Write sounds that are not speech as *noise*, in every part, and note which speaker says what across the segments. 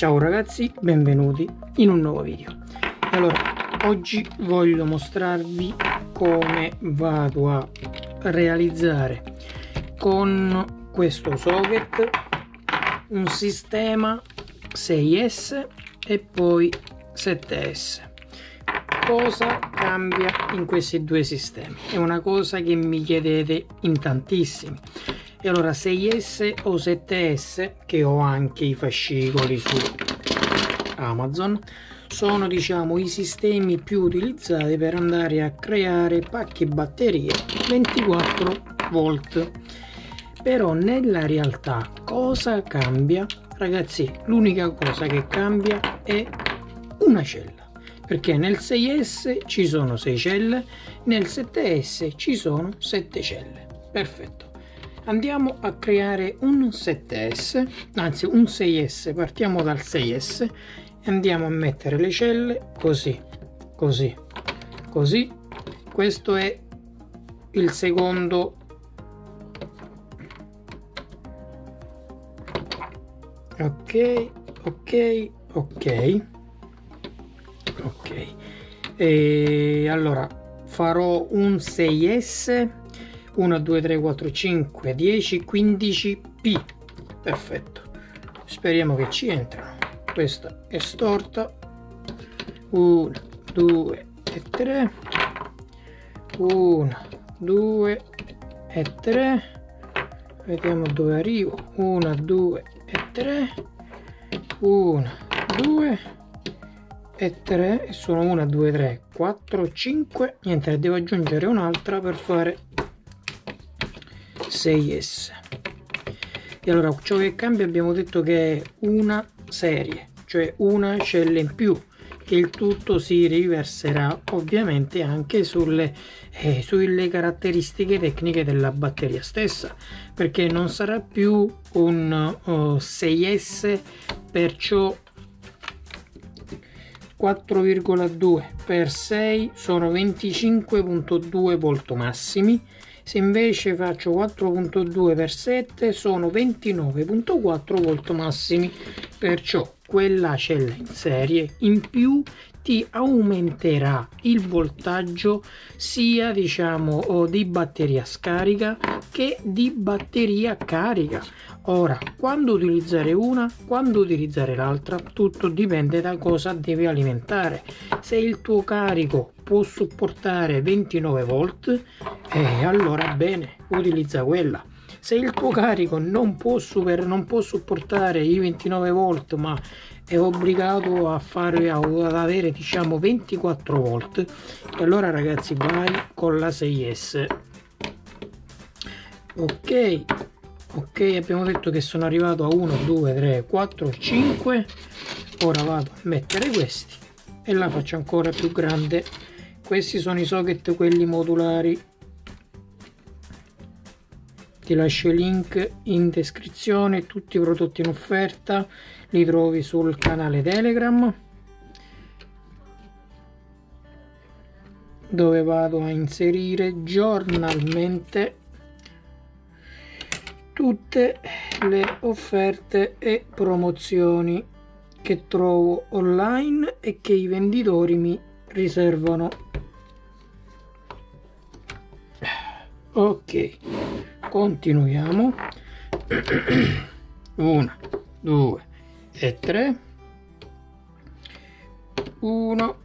Speaker 1: Ciao ragazzi, benvenuti in un nuovo video. Allora, oggi voglio mostrarvi come vado a realizzare con questo socket un sistema 6S e poi 7S. Cosa cambia in questi due sistemi? È una cosa che mi chiedete in tantissimi e allora 6S o 7S che ho anche i fascicoli su Amazon sono diciamo i sistemi più utilizzati per andare a creare pacchi batterie 24 volt. Però nella realtà cosa cambia? Ragazzi l'unica cosa che cambia è una cella. Perché nel 6S ci sono 6 celle nel 7S ci sono 7 celle. Perfetto andiamo a creare un 7S anzi un 6S partiamo dal 6S e andiamo a mettere le celle così così così. Questo è il secondo ok ok ok ok. E allora farò un 6S 1 2 3 4 5 10 15 p. Perfetto. Speriamo che ci entrano. Questa è storta. 1 2 e 3 1 2 e 3 vediamo dove arrivo. 1 2 e 3 1 2 e 3 sono 1 2 3 4 5 niente devo aggiungere un'altra per fare 6S e allora ciò che cambia abbiamo detto che è una serie cioè una cella in più. Il tutto si riverserà ovviamente anche sulle, eh, sulle caratteristiche tecniche della batteria stessa perché non sarà più un uh, 6S perciò 4,2 per 6 sono 25.2 volt massimi se invece faccio 4.2 per 7 sono 29.4 volt massimi. Perciò quella cella in serie in più ti aumenterà il voltaggio sia diciamo di batteria scarica che di batteria carica. Ora quando utilizzare una quando utilizzare l'altra tutto dipende da cosa devi alimentare. Se il tuo carico può supportare 29 volt eh, allora bene utilizza quella. Se il tuo carico non può, super, non può supportare i 29 volt ma è obbligato a fare ad avere diciamo 24 volt. E allora ragazzi vai con la 6s ok ok abbiamo detto che sono arrivato a 1 2 3 4 5 ora vado a mettere questi e la faccio ancora più grande. Questi sono i socket quelli modulari. Ti lascio i link in descrizione tutti i prodotti in offerta li trovi sul canale telegram dove vado a inserire giornalmente tutte le offerte e promozioni che trovo online e che i venditori mi riservano. Ok continuiamo. *clears throat* 1 2 e 3 1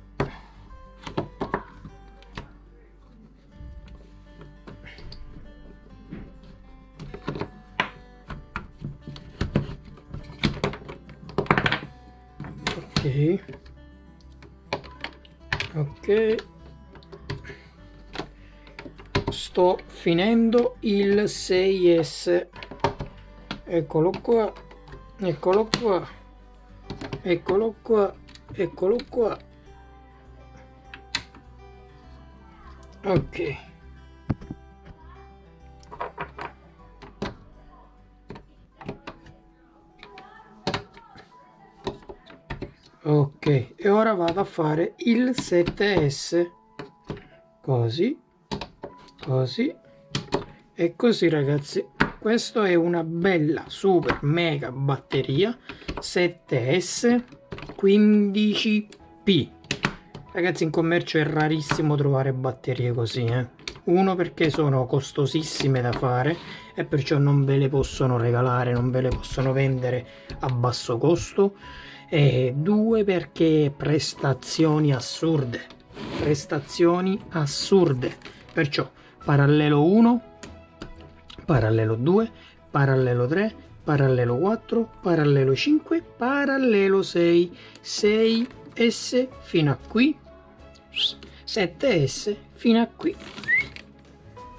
Speaker 1: ok. Ok. Sto finendo il 6s eccolo qua eccolo qua. Eccolo qua. Eccolo qua. Ok. Ok e ora vado a fare il 7s così così. E così ragazzi questa è una bella super mega batteria 7S 15P ragazzi in commercio è rarissimo trovare batterie così eh. uno perché sono costosissime da fare e perciò non ve le possono regalare non ve le possono vendere a basso costo. E due perché prestazioni assurde prestazioni assurde. Perciò parallelo 1 parallelo 2 parallelo 3 parallelo 4 parallelo 5 parallelo 6 6s fino a qui. 7s fino a qui.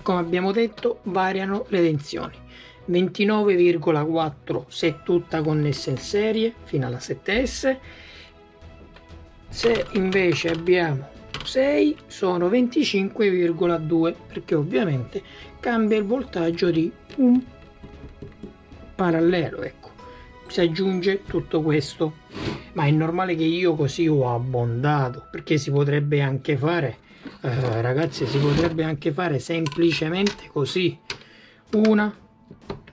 Speaker 1: Come abbiamo detto variano le tensioni. 29,4 se tutta connessa in serie fino alla 7S se invece abbiamo 6 sono 25,2 perché ovviamente cambia il voltaggio di un parallelo ecco. Si aggiunge tutto questo. Ma è normale che io così ho abbondato perché si potrebbe anche fare eh, ragazzi si potrebbe anche fare semplicemente così. Una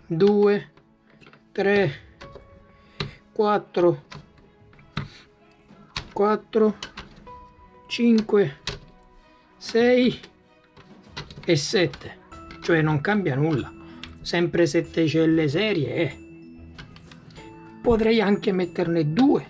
Speaker 1: 2 3 4 4 5 6 e 7 cioè non cambia nulla. Sempre 7 celle serie eh. potrei anche metterne 2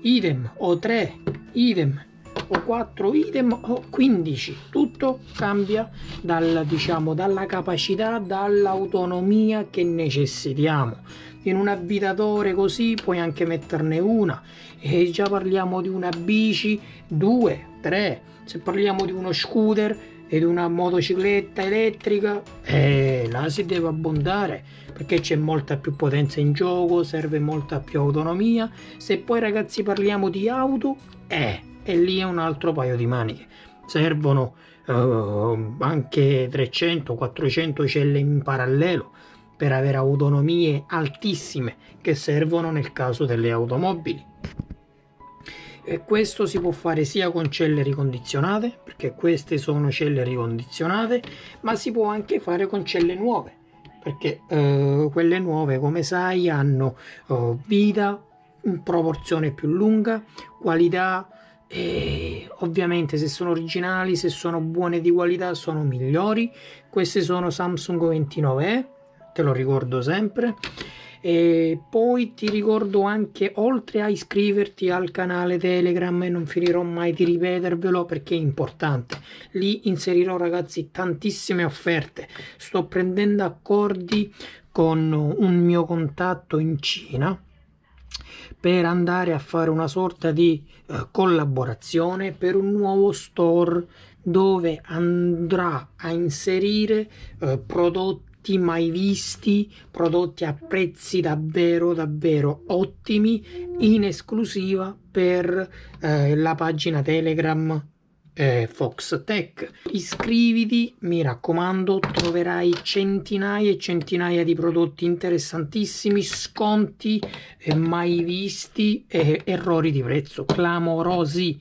Speaker 1: idem o 3 idem o 4 idem o 15 tutto cambia dal, diciamo, dalla capacità dall'autonomia che necessitiamo. In un avvitatore così puoi anche metterne una. E già parliamo di una bici 2 3 se parliamo di uno scooter ed una motocicletta elettrica eh, là si deve abbondare perché c'è molta più potenza in gioco serve molta più autonomia. Se poi ragazzi parliamo di auto eh e lì è un altro paio di maniche. Servono uh, anche 300 400 celle in parallelo per avere autonomie altissime che servono nel caso delle automobili. E questo si può fare sia con celle ricondizionate perché queste sono celle ricondizionate ma si può anche fare con celle nuove perché uh, quelle nuove come sai hanno uh, vita in proporzione più lunga qualità e ovviamente se sono originali se sono buone di qualità sono migliori. Queste sono Samsung 29e te lo ricordo sempre. E poi ti ricordo anche oltre a iscriverti al canale telegram e non finirò mai di ripetervelo perché è importante. Lì inserirò ragazzi tantissime offerte. Sto prendendo accordi con un mio contatto in cina per andare a fare una sorta di eh, collaborazione per un nuovo store dove andrà a inserire eh, prodotti mai visti, prodotti a prezzi davvero davvero ottimi in esclusiva per eh, la pagina Telegram eh, Fox Tech. Iscriviti, mi raccomando, troverai centinaia e centinaia di prodotti interessantissimi, sconti eh, mai visti e errori di prezzo clamorosi.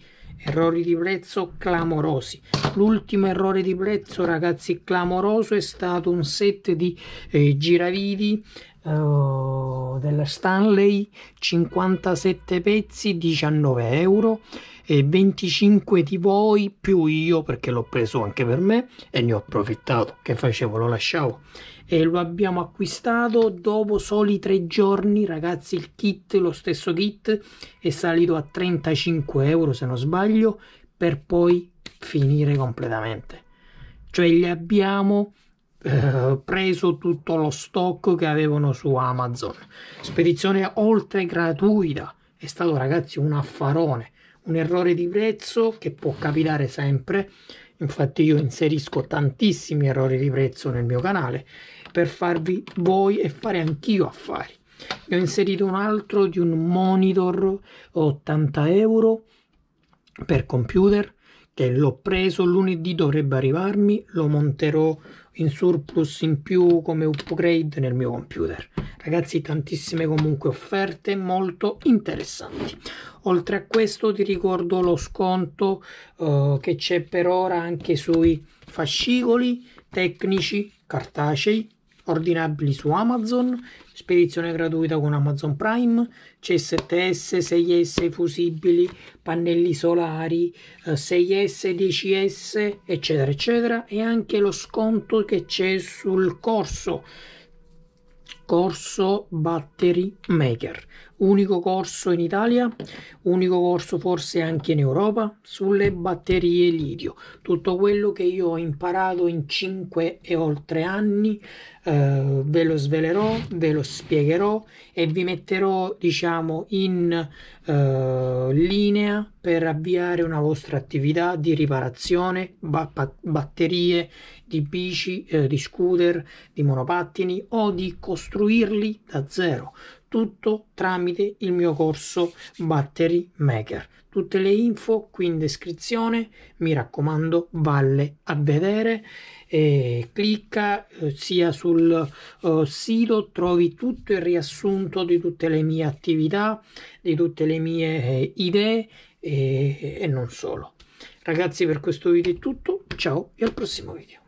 Speaker 1: Errori di prezzo clamorosi. L'ultimo errore di prezzo, ragazzi, clamoroso è stato un set di eh, giravidi uh, della Stanley 57 pezzi 19 euro e 25 di voi più io perché l'ho preso anche per me e ne ho approfittato che facevo lo lasciavo. E lo abbiamo acquistato dopo soli tre giorni ragazzi il kit lo stesso kit è salito a 35 euro se non sbaglio per poi finire completamente. Cioè gli abbiamo eh, preso tutto lo stock che avevano su Amazon. Spedizione oltre gratuita. È stato ragazzi un affarone. Un errore di prezzo che può capitare sempre. Infatti io inserisco tantissimi errori di prezzo nel mio canale per farvi voi e fare anch'io affari. Ne ho inserito un altro di un monitor 80 euro per computer che l'ho preso lunedì dovrebbe arrivarmi lo monterò in surplus in più come upgrade nel mio computer. Ragazzi tantissime comunque offerte molto interessanti. Oltre a questo ti ricordo lo sconto uh, che c'è per ora anche sui fascicoli tecnici cartacei ordinabili su Amazon, spedizione gratuita con Amazon Prime, C7S, 6S fusibili, pannelli solari, 6S, eh, 10S, eccetera, eccetera, e anche lo sconto che c'è sul corso corso Battery Maker, unico corso in Italia, unico corso forse anche in Europa sulle batterie lidio. Tutto quello che io ho imparato in 5 e oltre anni eh, ve lo svelerò, ve lo spiegherò e vi metterò diciamo in eh, linea per avviare una vostra attività di riparazione ba- batterie di bici, eh, di scooter, di monopattini o di costruirli da zero tutto tramite il mio corso Battery Maker. Tutte le info qui in descrizione, mi raccomando, valle a vedere. E clicca eh, sia sul uh, sito, trovi tutto il riassunto di tutte le mie attività, di tutte le mie eh, idee e non solo. Ragazzi, per questo video è tutto. Ciao e al prossimo video.